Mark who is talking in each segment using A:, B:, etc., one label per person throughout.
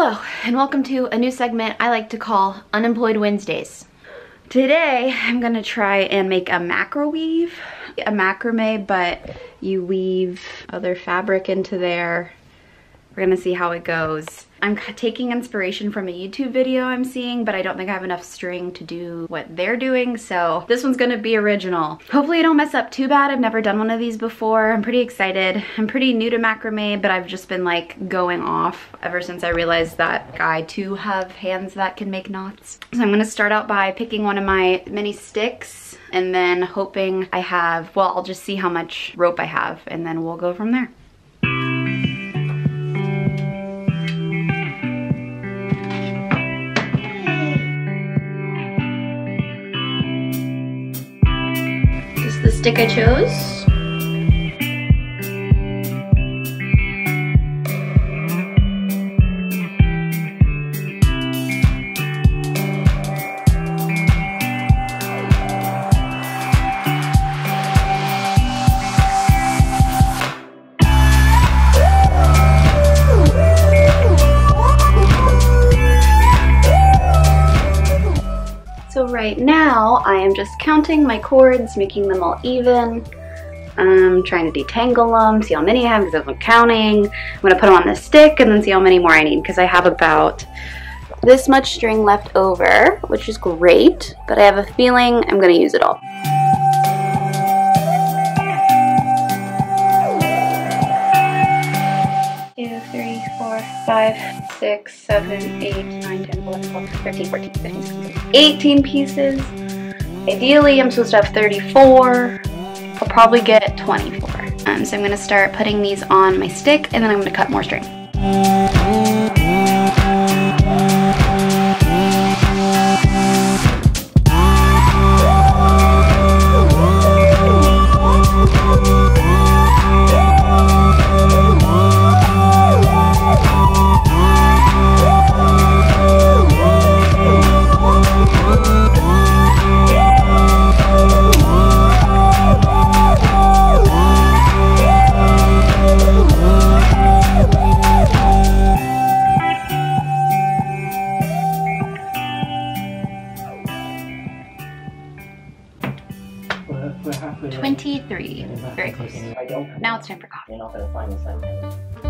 A: Hello, and welcome to a new segment I like to call Unemployed Wednesdays. Today, I'm gonna try and make a macra-weave, a macrame, but you weave other fabric into there. We're gonna see how it goes. I'm taking inspiration from a YouTube video I'm seeing, but I don't think I have enough string to do what they're doing, so this one's gonna be original. Hopefully I don't mess up too bad. I've never done one of these before. I'm pretty excited. I'm pretty new to macrame, but I've just been like going off ever since I realized that I too have hands that can make knots. So I'm gonna start out by picking one of my mini sticks and then hoping I have, well, I'll just see how much rope I have and then we'll go from there. Stick I chose. Right now I am just counting my cords, making them all even. I'm trying to detangle them, see how many I have because I'm counting. I'm gonna put them on the stick and then see how many more I need because I have about this much string left over, which is great, but I have a feeling I'm gonna use it all. Two, three, four, five, six, seven, eight, nine, 10, 11, 12, 13, 14, 15, 16, 18 pieces. Ideally, I'm supposed to have 34. I'll probably get 24. Um, so I'm gonna start putting these on my stick and then I'm gonna cut more string. Very close.
B: taking it. I don't.
A: Now it's time for coffee.
B: You're not going to find this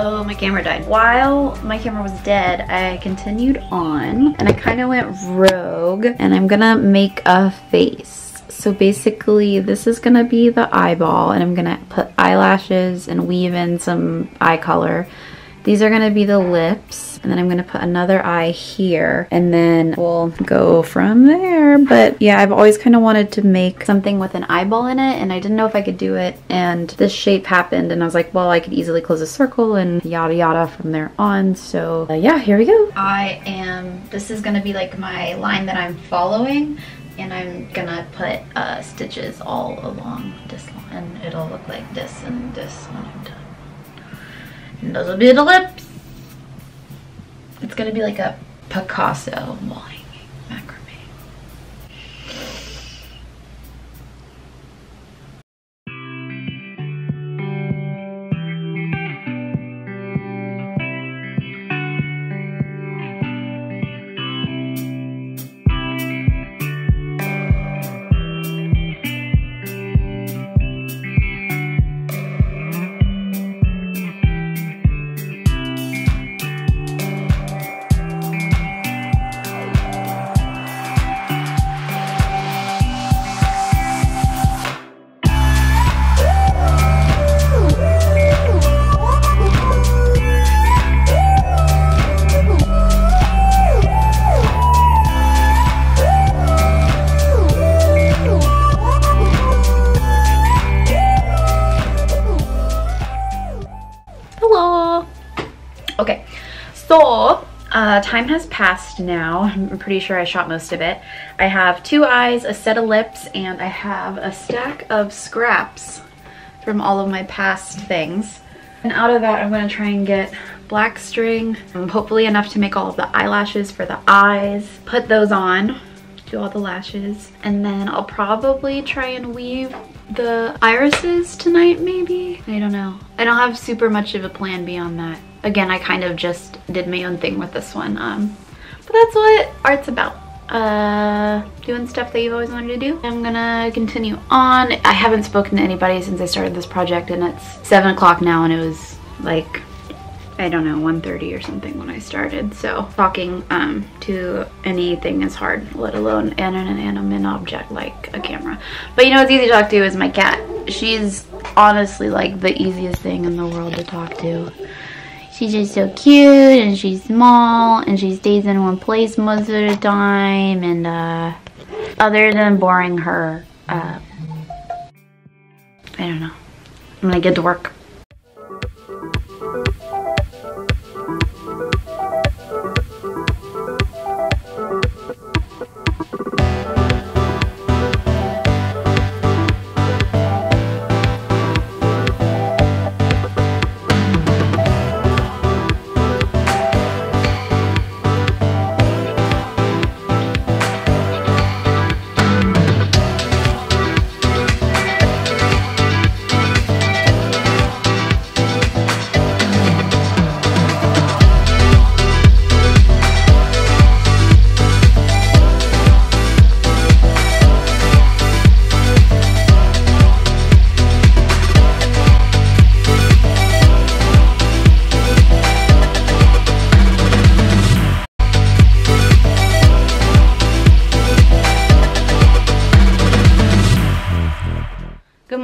A: so my camera died. While my camera was dead, I continued on and I kind of went rogue and I'm gonna make a face. So basically this is gonna be the eyeball and I'm gonna put eyelashes and weave in some eye color. These are gonna be the lips and then I'm gonna put another eye here and then we'll go from there. But yeah, I've always kind of wanted to make something with an eyeball in it and I didn't know if I could do it and this shape happened and I was like, well, I could easily close a circle and yada yada from there on. So uh, yeah, here we go. I am, this is gonna be like my line that I'm following and I'm gonna put uh, stitches all along this line and it'll look like this and this when I'm done. And those will be the lips. It's gonna be like a Picasso wall so uh, time has passed now. I'm pretty sure I shot most of it. I have two eyes, a set of lips, and I have a stack of scraps from all of my past things. And out of that, I'm gonna try and get black string, um, hopefully enough to make all of the eyelashes for the eyes. Put those on, do all the lashes, and then I'll probably try and weave the irises tonight maybe i don't know i don't have super much of a plan beyond that again i kind of just did my own thing with this one um but that's what art's about uh doing stuff that you've always wanted to do i'm gonna continue on i haven't spoken to anybody since i started this project and it's seven o'clock now and it was like I don't know, 1.30 or something when I started. So talking um, to anything is hard, let alone an inanimate object like a camera. But you know what's easy to talk to is my cat. She's honestly like the easiest thing in the world to talk to. She's just so cute and she's small and she stays in one place most of the time and uh, other than boring her, uh, I don't know. I'm gonna get to work.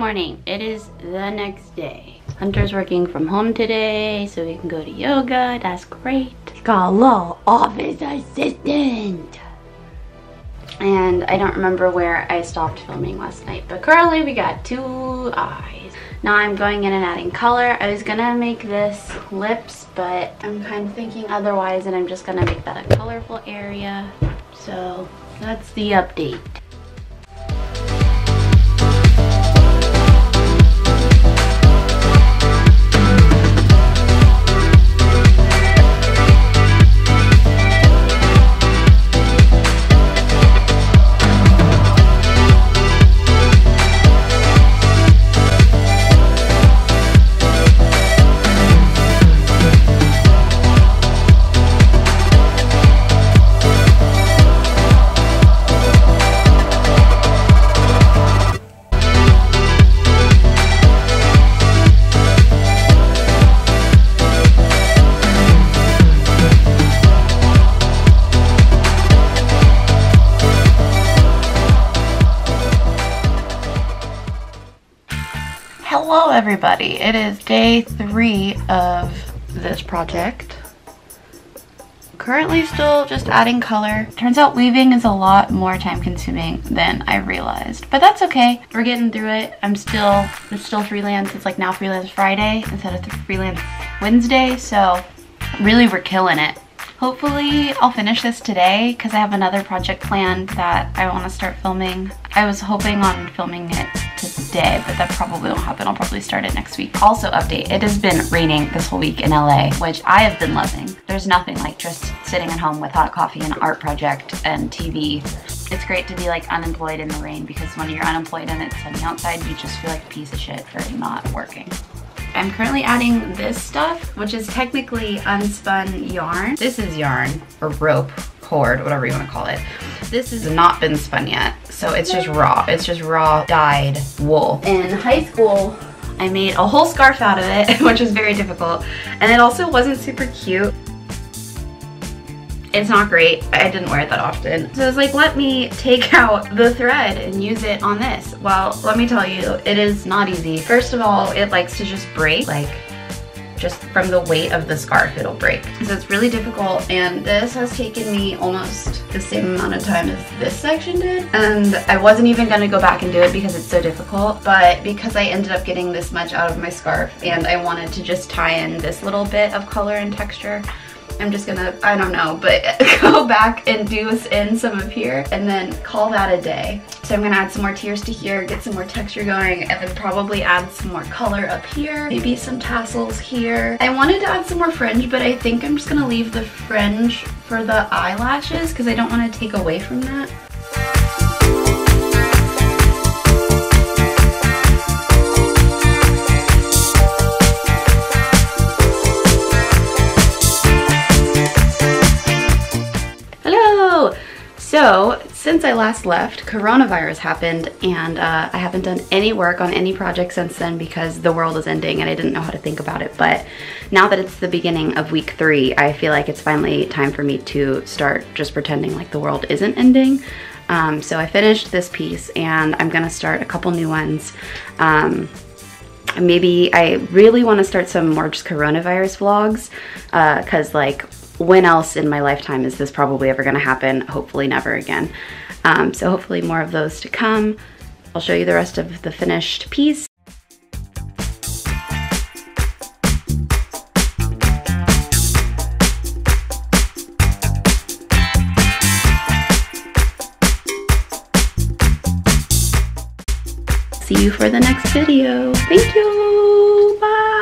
A: Morning. It is the next day. Hunter's working from home today, so we can go to yoga. That's great. Got a little office assistant. And I don't remember where I stopped filming last night, but currently we got two eyes. Now I'm going in and adding color. I was gonna make this lips, but I'm kind of thinking otherwise, and I'm just gonna make that a colorful area. So that's the update. Everybody, it is day three of this project. Currently still just adding color. Turns out weaving is a lot more time consuming than I realized, but that's okay. We're getting through it. I'm still, it's still freelance. It's like now freelance Friday instead of freelance Wednesday, so really we're killing it. Hopefully I'll finish this today because I have another project planned that I want to start filming. I was hoping on filming it today, but that probably won't happen. I'll probably start it next week. Also update, it has been raining this whole week in LA, which I have been loving. There's nothing like just sitting at home with hot coffee and art project and TV. It's great to be like unemployed in the rain because when you're unemployed and it's sunny outside, you just feel like a piece of shit for not working. I'm currently adding this stuff, which is technically unspun yarn. This is yarn, or rope, cord, whatever you wanna call it. This has not been spun yet, so it's just raw. It's just raw dyed wool. In high school, I made a whole scarf out of it, which was very difficult. And it also wasn't super cute. It's not great. I didn't wear it that often. So I was like, let me take out the thread and use it on this. Well, let me tell you, it is not easy. First of all, it likes to just break. Like, just from the weight of the scarf, it'll break. So it's really difficult. And this has taken me almost the same amount of time as this section did. And I wasn't even gonna go back and do it because it's so difficult. But because I ended up getting this much out of my scarf and I wanted to just tie in this little bit of color and texture, I'm just gonna, I don't know, but go back and do in some of here and then call that a day. So I'm gonna add some more tiers to here, get some more texture going, and then probably add some more color up here, maybe some tassels here. I wanted to add some more fringe, but I think I'm just gonna leave the fringe for the eyelashes because I don't wanna take away from that. So, since I last left, coronavirus happened and uh, I haven't done any work on any project since then because the world is ending and I didn't know how to think about it. But now that it's the beginning of week three, I feel like it's finally time for me to start just pretending like the world isn't ending. Um, so I finished this piece and I'm gonna start a couple new ones. Um, maybe I really want to start some more just coronavirus vlogs because uh, like when else in my lifetime is this probably ever gonna happen? Hopefully never again. Um, so hopefully more of those to come. I'll show you the rest of the finished piece. See you for the next video. Thank you. Bye.